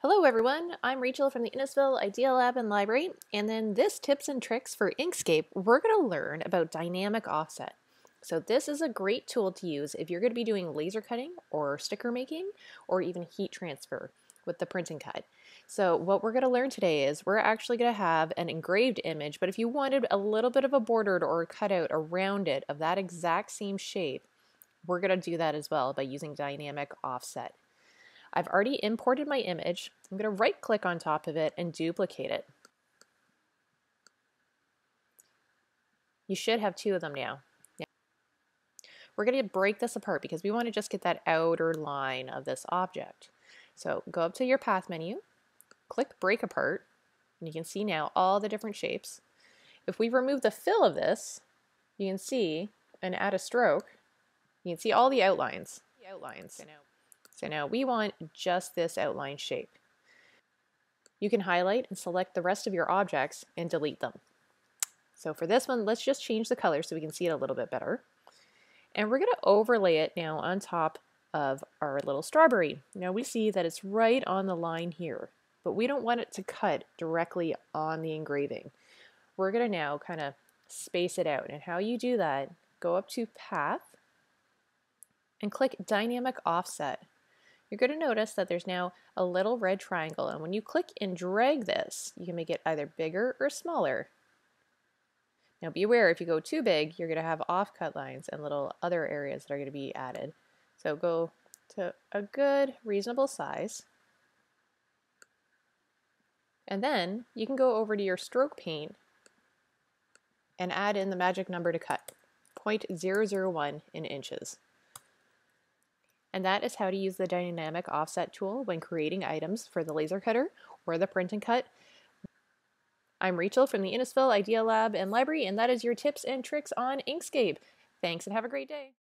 Hello everyone, I'm Rachel from the Innisfil Idea Lab and Library, and then this tips and tricks for Inkscape, we're going to learn about dynamic offset. So this is a great tool to use if you're going to be doing laser cutting or sticker making or even heat transfer with the print and cut. So what we're going to learn today is we're actually going to have an engraved image, but if you wanted a little bit of a bordered or a cutout around it of that exact same shape, we're going to do that as well by using dynamic offset. I've already imported my image. I'm going to right click on top of it and duplicate it. You should have two of them now. Yeah. We're going to break this apart because we want to just get that outer line of this object. So go up to your path menu, click break apart, and you can see now all the different shapes. If we remove the fill of this, you can see, and add a stroke, you can see all the outlines. The outlines. So now we want just this outline shape. You can highlight and select the rest of your objects and delete them. So for this one, let's just change the color so we can see it a little bit better. And we're going to overlay it now on top of our little strawberry. Now we see that it's right on the line here, but we don't want it to cut directly on the engraving. We're going to now kind of space it out. And how you do that, go up to Path and click Dynamic Offset you're going to notice that there's now a little red triangle and when you click and drag this you can make it either bigger or smaller. Now be aware if you go too big you're going to have off-cut lines and little other areas that are going to be added. So go to a good reasonable size and then you can go over to your stroke paint and add in the magic number to cut 0.001 in inches. And that is how to use the dynamic offset tool when creating items for the laser cutter or the print and cut. I'm Rachel from the Innisfil Idea Lab and Library, and that is your tips and tricks on Inkscape. Thanks and have a great day.